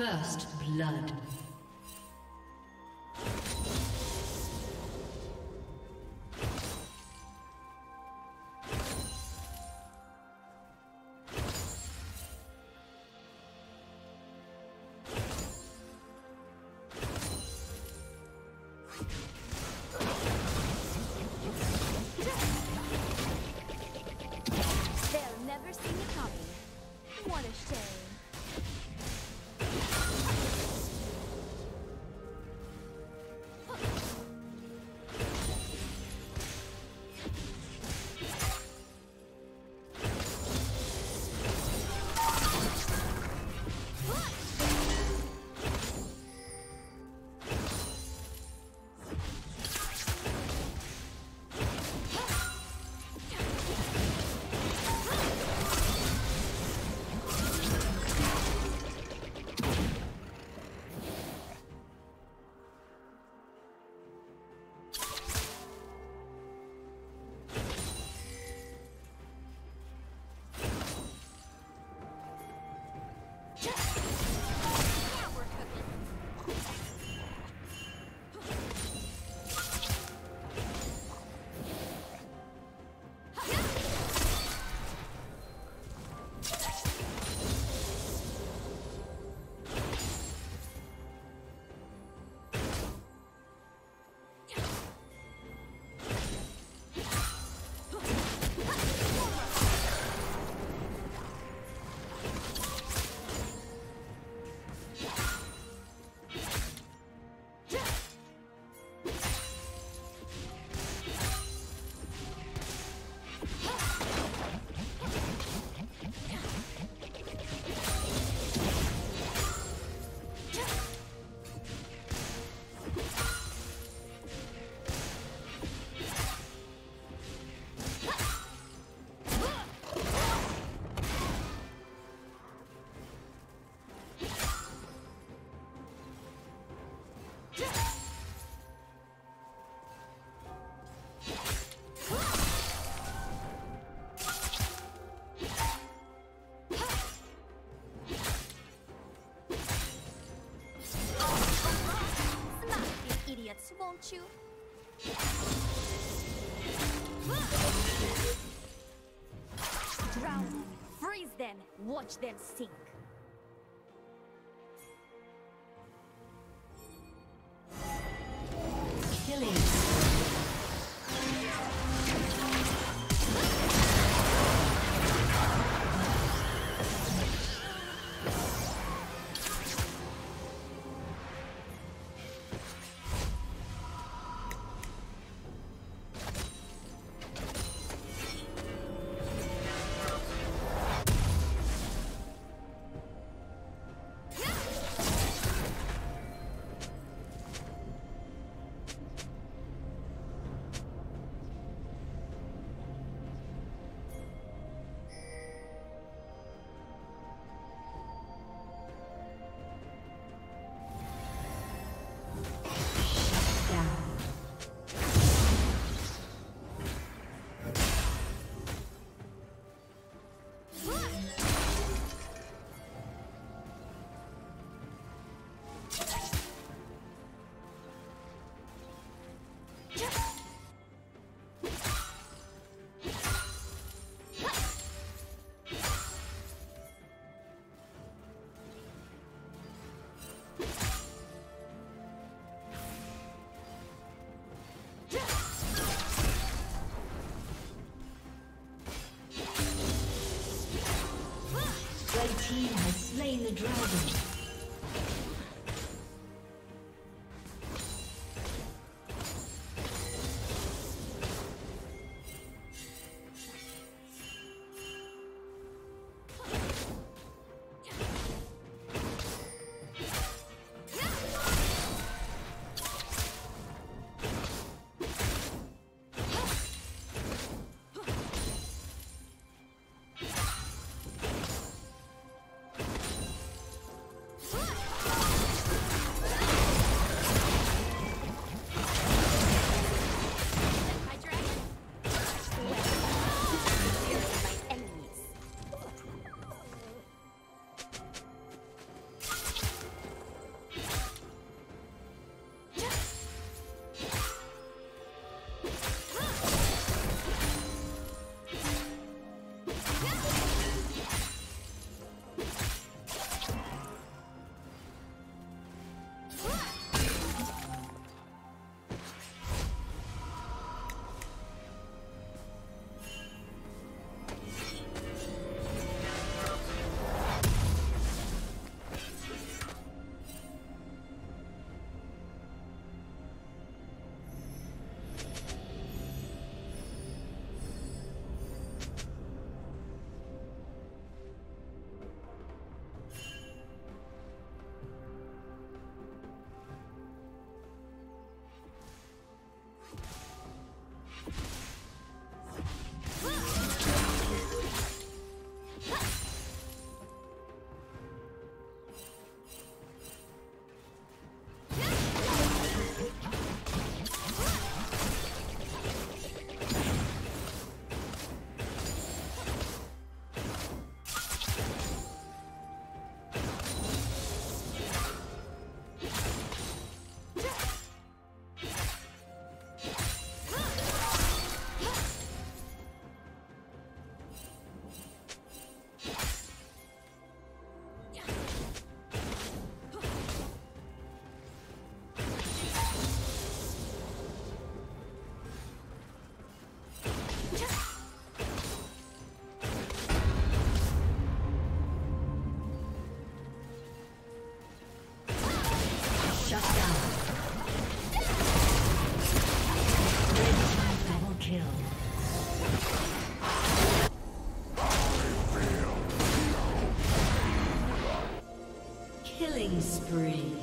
First blood. You? Drown them, freeze them, watch them sink. Slain the dragon. Killing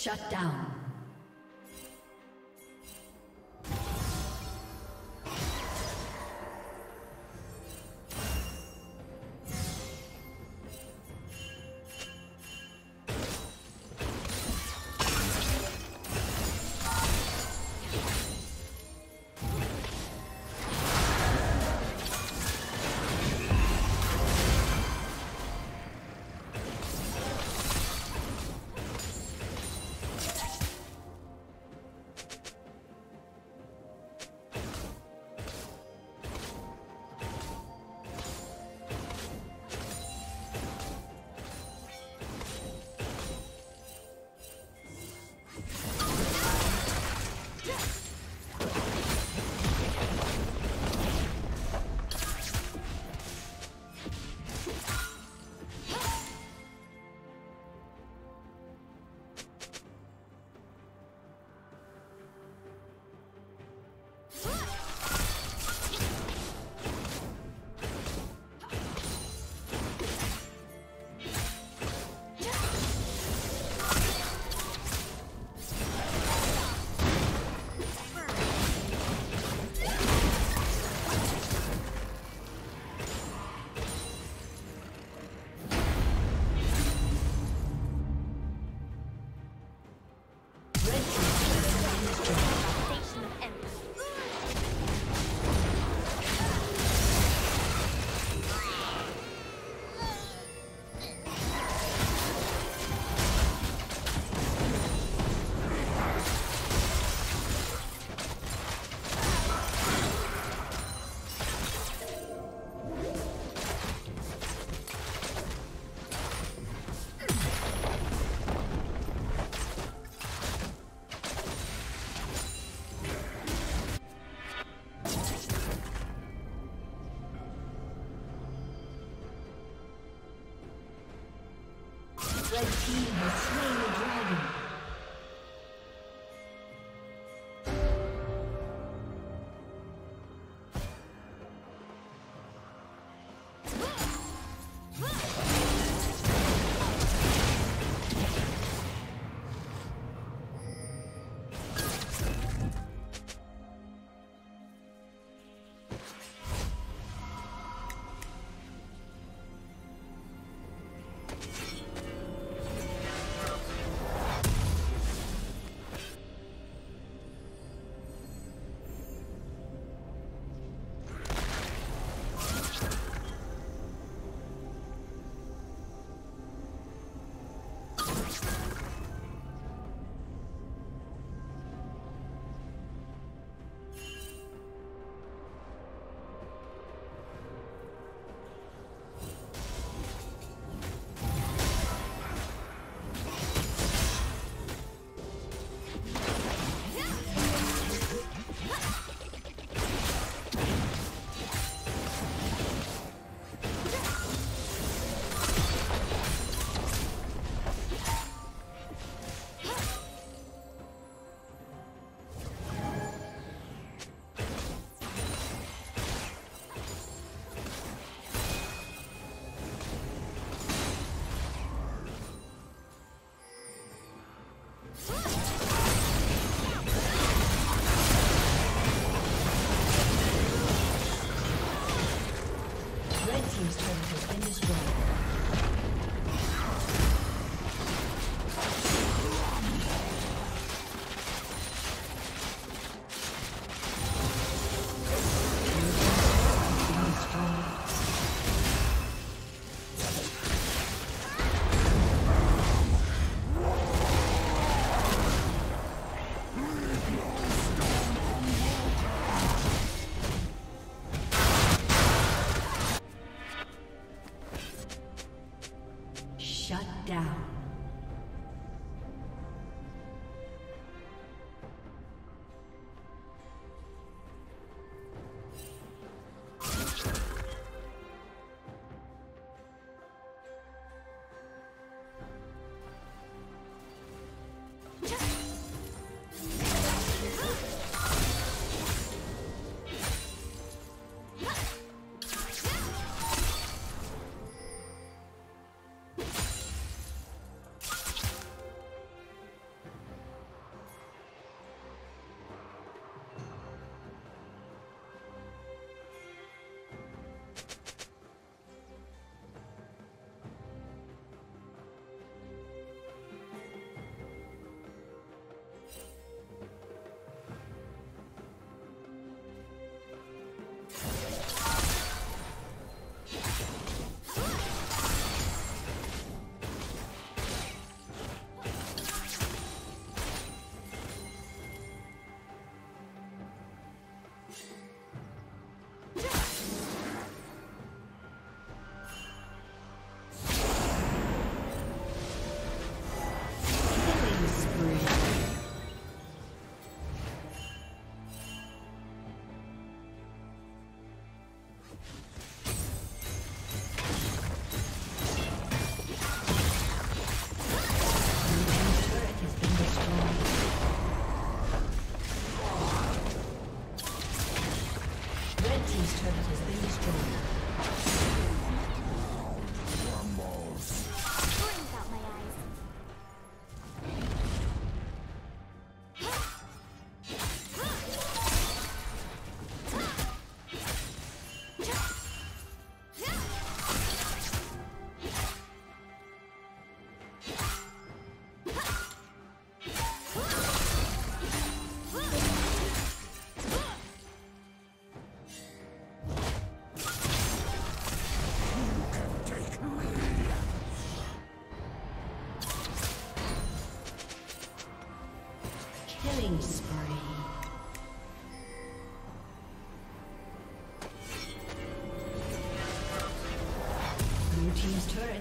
Shut down.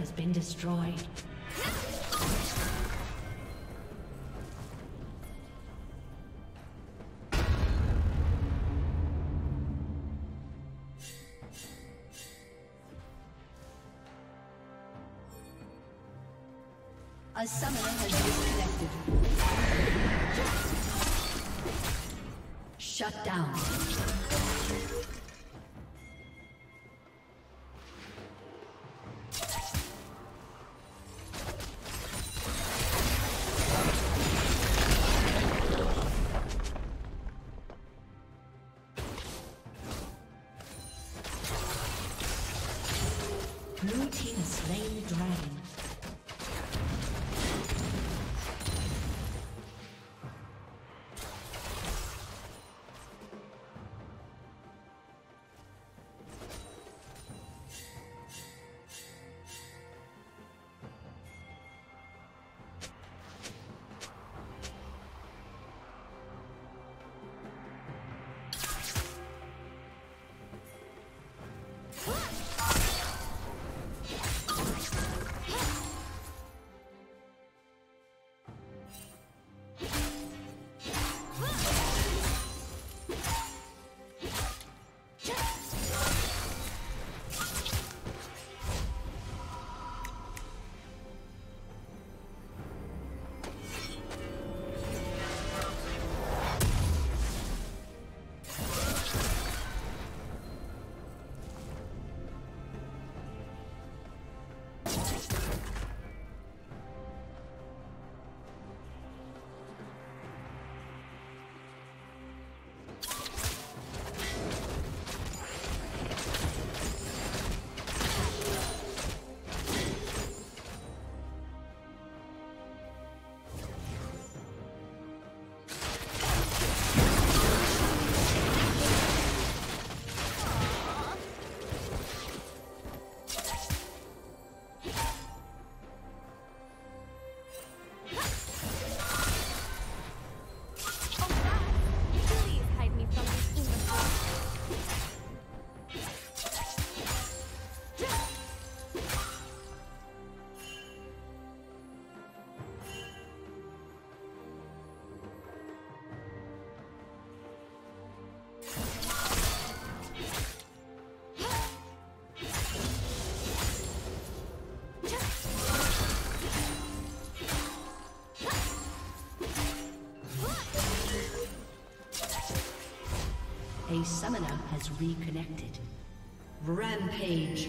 Has been destroyed. A summoner has disconnected. Shut down. Has reconnected. Rampage.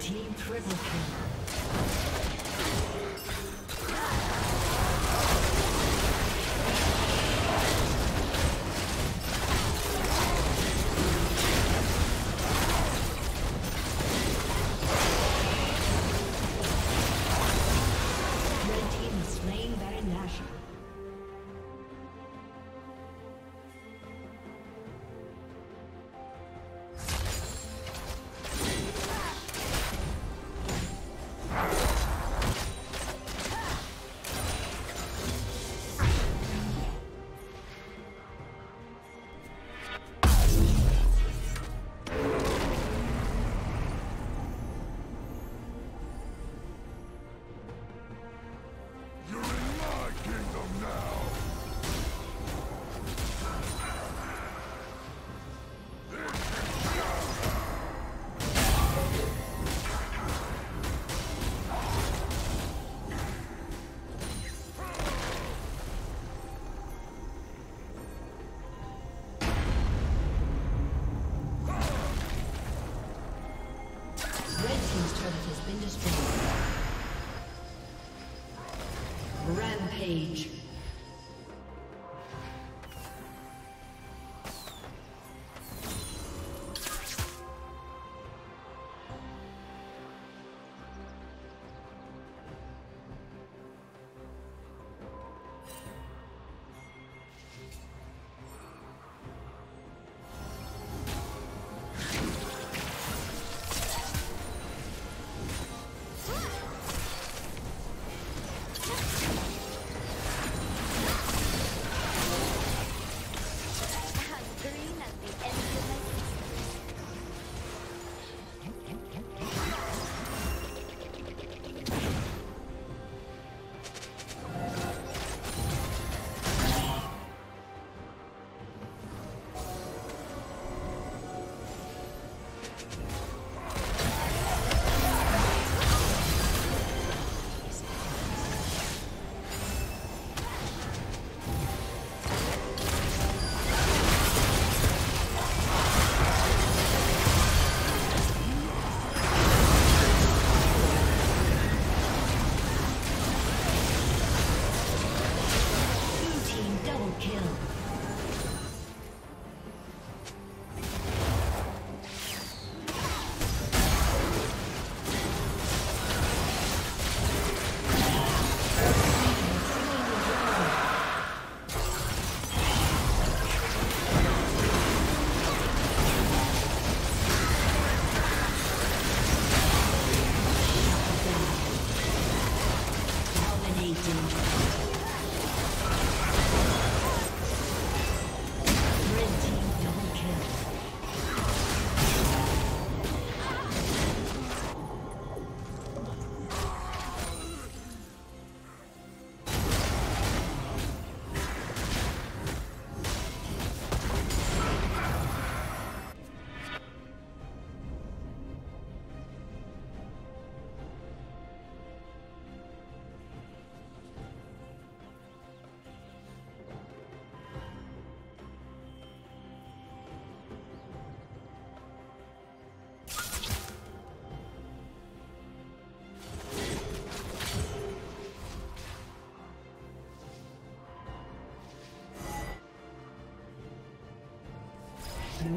Team triple kill.